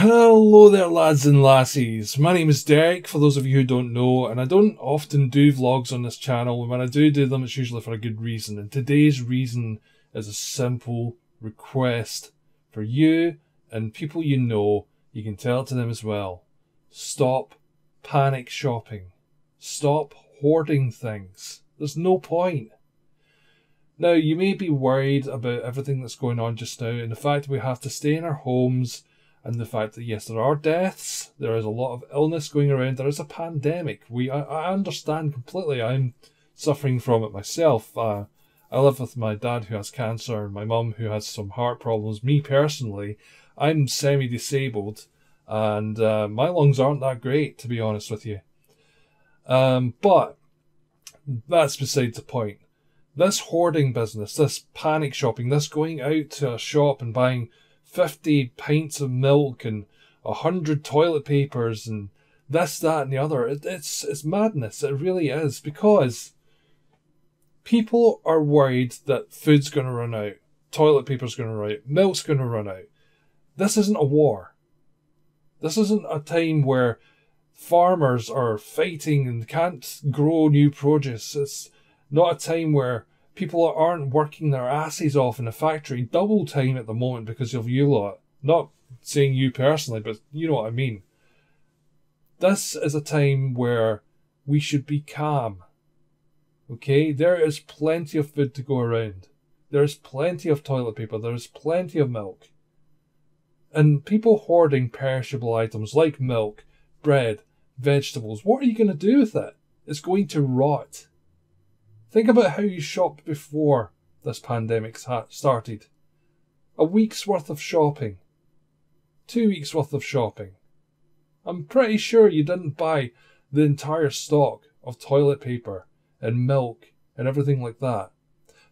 Hello there, lads and lassies. My name is Derek, for those of you who don't know, and I don't often do vlogs on this channel. And when I do do them, it's usually for a good reason. And today's reason is a simple request for you and people you know. You can tell it to them as well. Stop panic shopping. Stop hoarding things. There's no point. Now, you may be worried about everything that's going on just now and the fact that we have to stay in our homes and the fact that, yes, there are deaths, there is a lot of illness going around, there is a pandemic. We, I, I understand completely. I'm suffering from it myself. Uh, I live with my dad who has cancer and my mum who has some heart problems. Me personally, I'm semi disabled and uh, my lungs aren't that great, to be honest with you. Um, but that's beside the point. This hoarding business, this panic shopping, this going out to a shop and buying 50 pints of milk and 100 toilet papers and this, that, and the other, it, it's, it's madness. It really is because people are worried that food's going to run out, toilet paper's going to run out, milk's going to run out. This isn't a war. This isn't a time where farmers are fighting and can't grow new produce. It's not a time where people aren't working their asses off in the factory double time at the moment because of you lot. Not saying you personally, but you know what I mean. This is a time where we should be calm. Okay? There is plenty of food to go around. There is plenty of toilet paper. There is plenty of milk. And people hoarding perishable items like milk, bread, vegetables, what are you going to do with it? It's going to rot. Think about how you shopped before this pandemic started. A week's worth of shopping. Two weeks worth of shopping. I'm pretty sure you didn't buy the entire stock of toilet paper and milk and everything like that.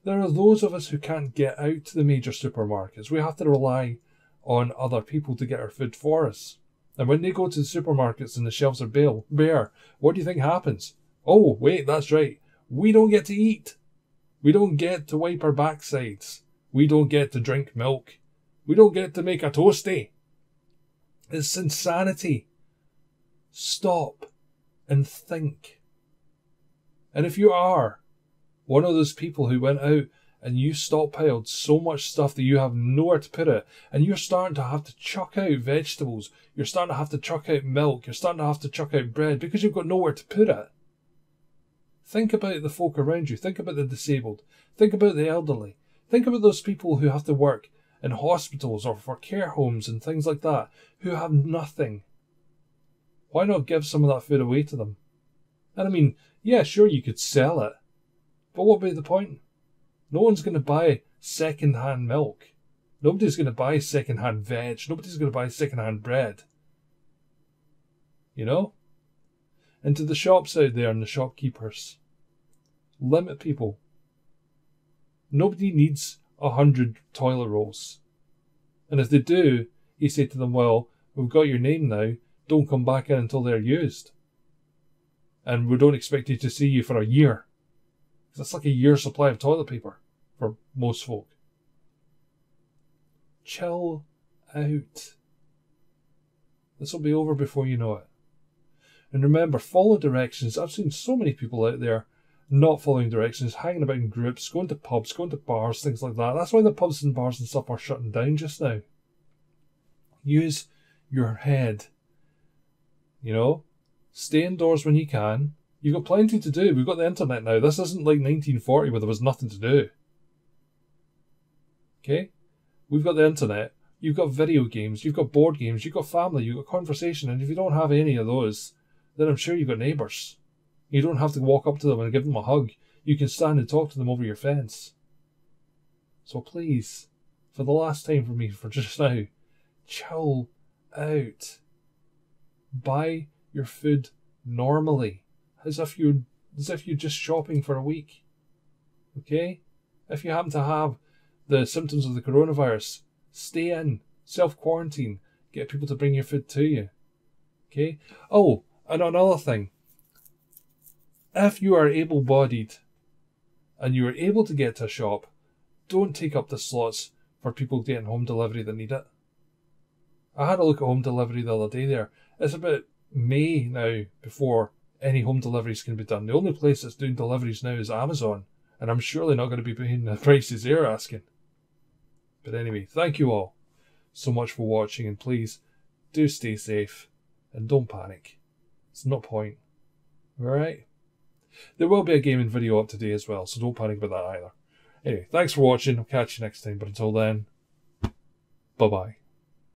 There are those of us who can't get out to the major supermarkets. We have to rely on other people to get our food for us. And when they go to the supermarkets and the shelves are bare, what do you think happens? Oh, wait, that's right. We don't get to eat. We don't get to wipe our backsides. We don't get to drink milk. We don't get to make a toasty. It's insanity. Stop and think. And if you are one of those people who went out and you stockpiled so much stuff that you have nowhere to put it, and you're starting to have to chuck out vegetables, you're starting to have to chuck out milk, you're starting to have to chuck out bread because you've got nowhere to put it. Think about the folk around you. Think about the disabled. Think about the elderly. Think about those people who have to work in hospitals or for care homes and things like that who have nothing. Why not give some of that food away to them? And I mean, yeah, sure, you could sell it. But what would be the point? No one's going to buy second hand milk. Nobody's going to buy second hand veg. Nobody's going to buy second hand bread. You know? And to the shops out there and the shopkeepers, limit people. Nobody needs a hundred toilet rolls. And if they do, you say to them, well, we've got your name now, don't come back in until they're used. And we don't expect you to see you for a year. That's like a year's supply of toilet paper for most folk. Chill out. This will be over before you know it. And remember, follow directions. I've seen so many people out there not following directions, hanging about in groups, going to pubs, going to bars, things like that. That's why the pubs and bars and stuff are shutting down just now. Use your head. You know, stay indoors when you can. You've got plenty to do. We've got the internet now. This isn't like 1940 where there was nothing to do. Okay? We've got the internet. You've got video games. You've got board games. You've got family. You've got conversation. And if you don't have any of those, then I'm sure you've got neighbours. You don't have to walk up to them and give them a hug. You can stand and talk to them over your fence. So please, for the last time for me, for just now, chill out. Buy your food normally as if you as if you're just shopping for a week. Okay? If you happen to have the symptoms of the coronavirus, stay in, self quarantine, get people to bring your food to you. Okay? Oh, and another thing. If you are able bodied and you are able to get to a shop, don't take up the slots for people getting home delivery that need it. I had a look at home delivery the other day there. It's about May now before any home deliveries can be done. The only place that's doing deliveries now is Amazon, and I'm surely not going to be paying the prices they're asking. But anyway, thank you all so much for watching, and please do stay safe and don't panic. It's no point. Alright? There will be a gaming video up today as well, so don't panic about that either. Anyway, thanks for watching. I'll catch you next time, but until then, bye bye.